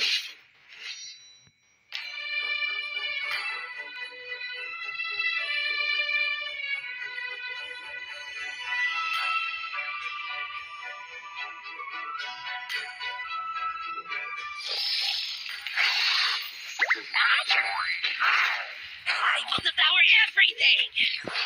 I will devour everything!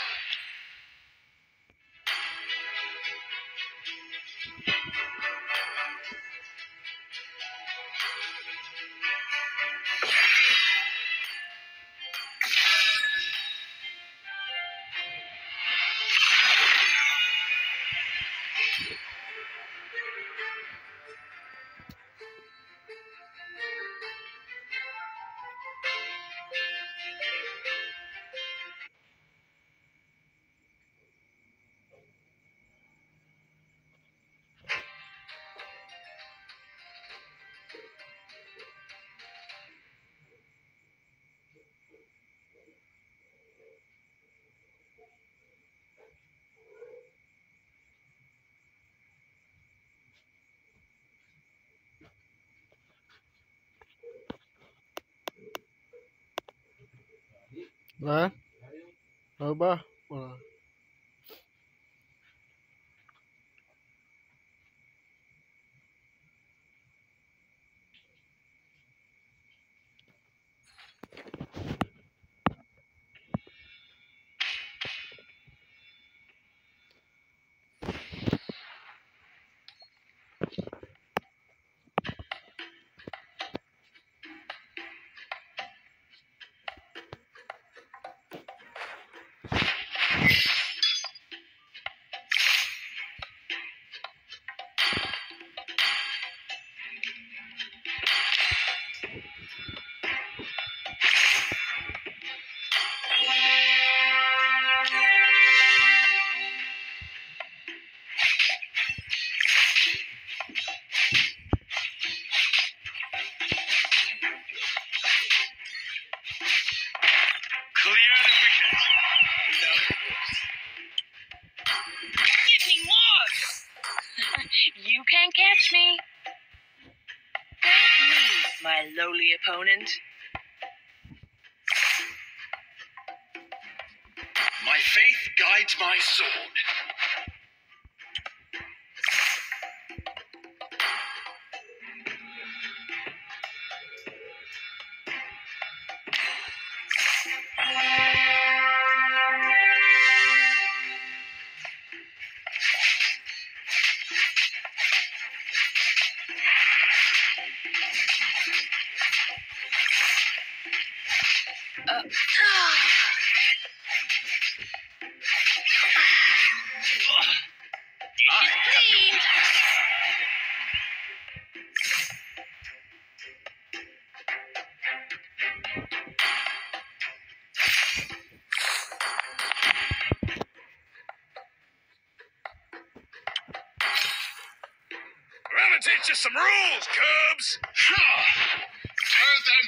Ha? Ano ba? opponent.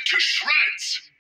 to shreds!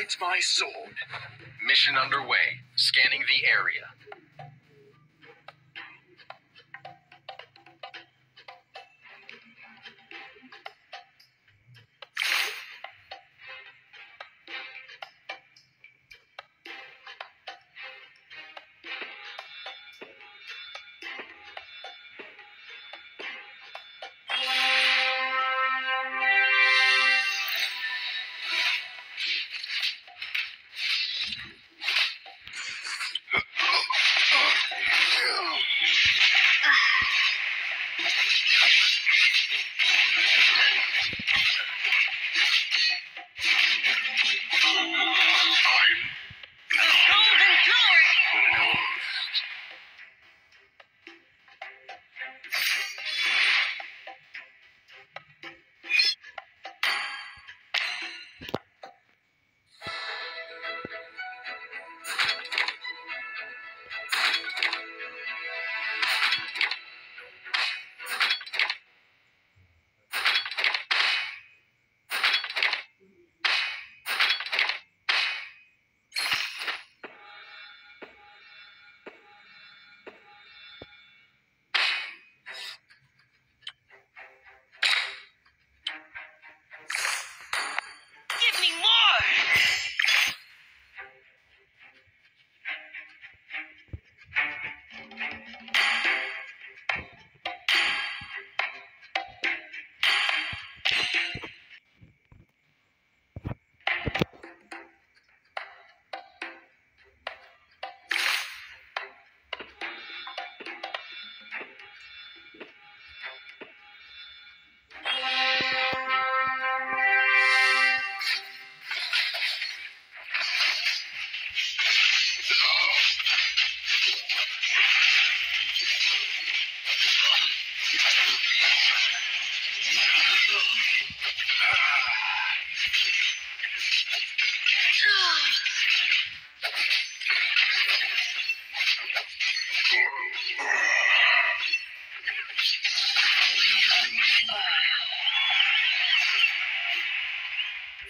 hides my sword. Mission underway. Scanning the area.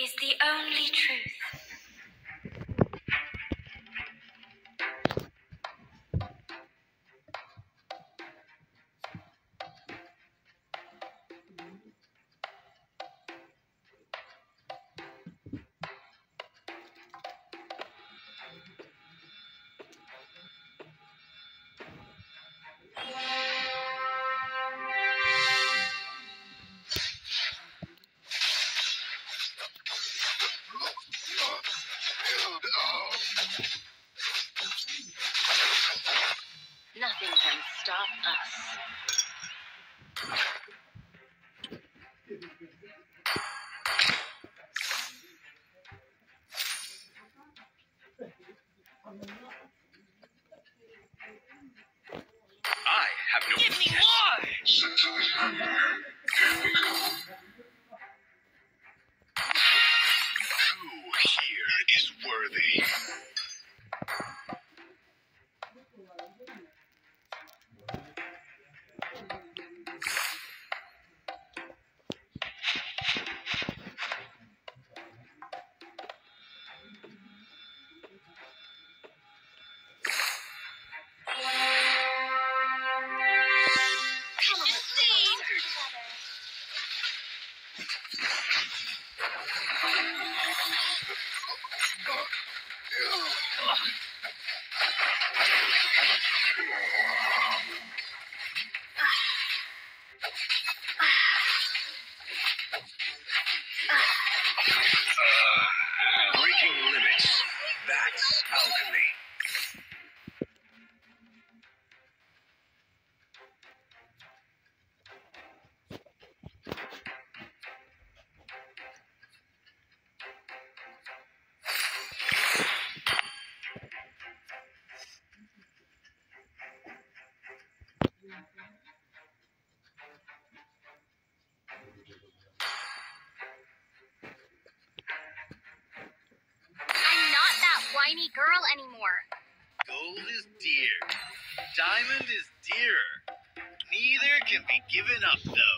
is the only truth. whiny girl anymore. Gold is dear. Diamond is dearer. Neither can be given up, though.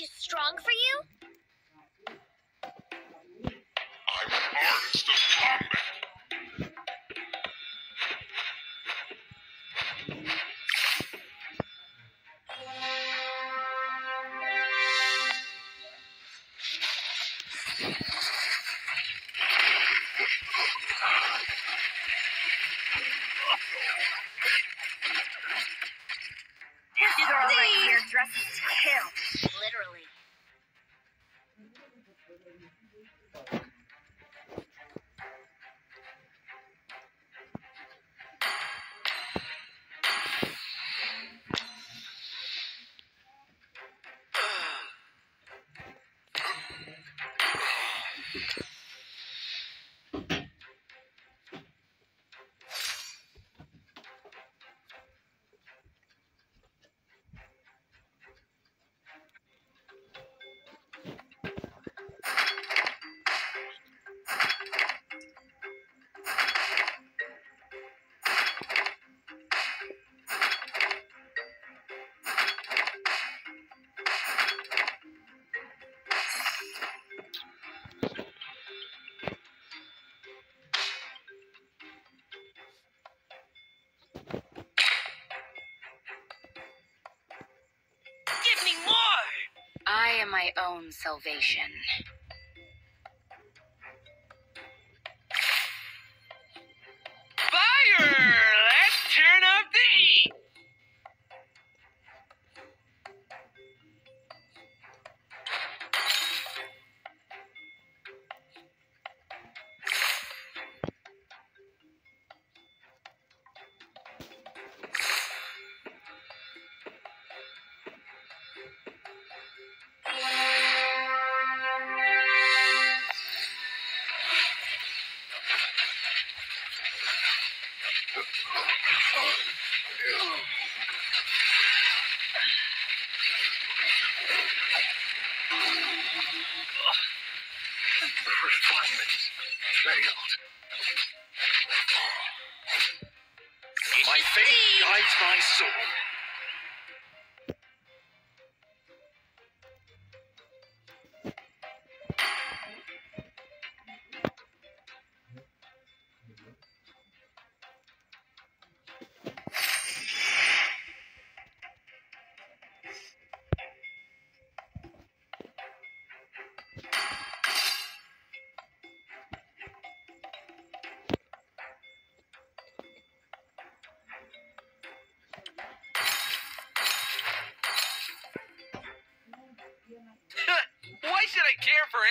Too strong for you? am my own salvation.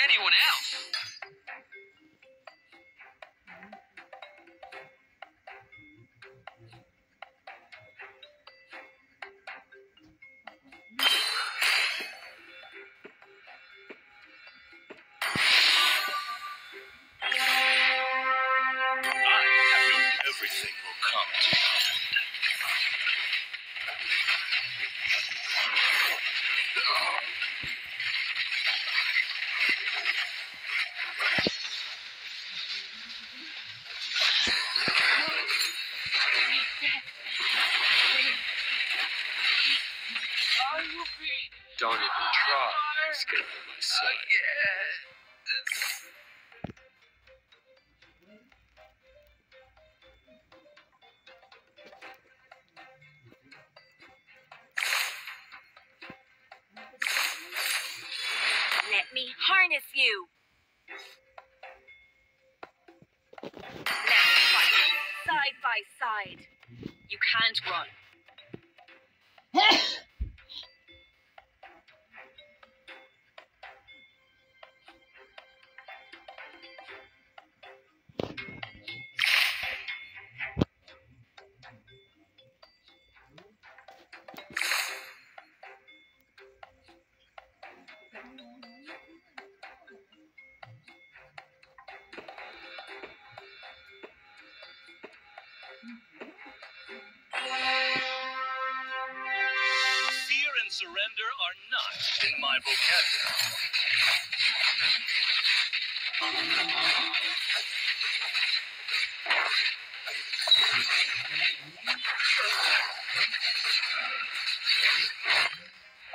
anyone else. On my side. Uh, yeah. Let me harness you. Let's fight side by side. You can't run.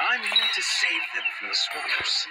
I'm here to save them from the swamp of sea.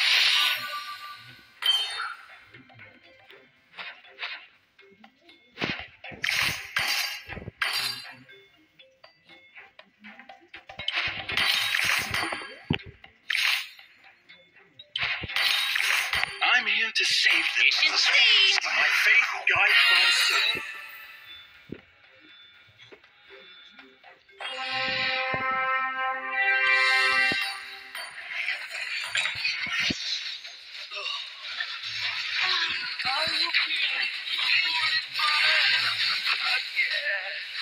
We're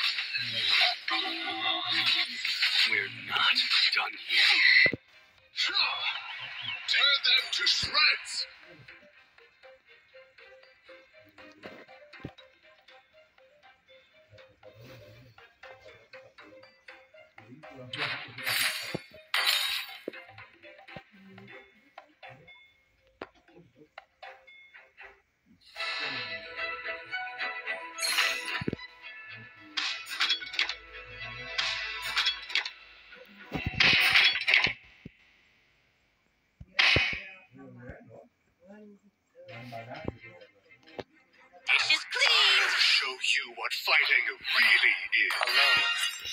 what fighting really is. Alone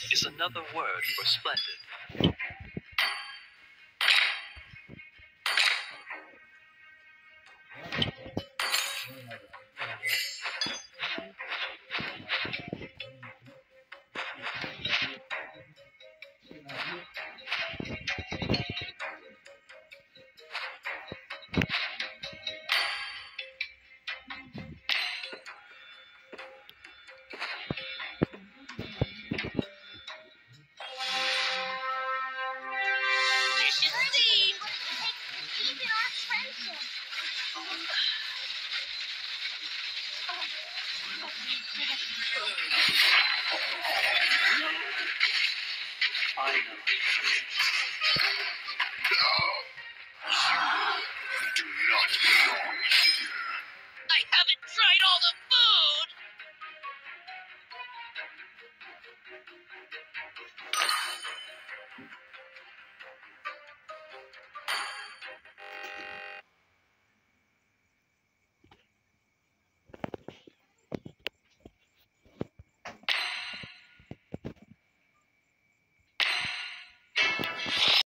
is another word for splendid. I know. No!